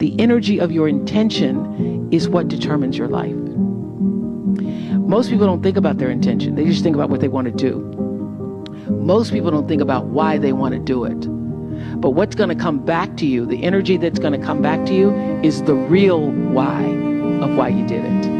The energy of your intention is what determines your life. Most people don't think about their intention, they just think about what they want to do. Most people don't think about why they want to do it. But what's going to come back to you, the energy that's going to come back to you, is the real why of why you did it.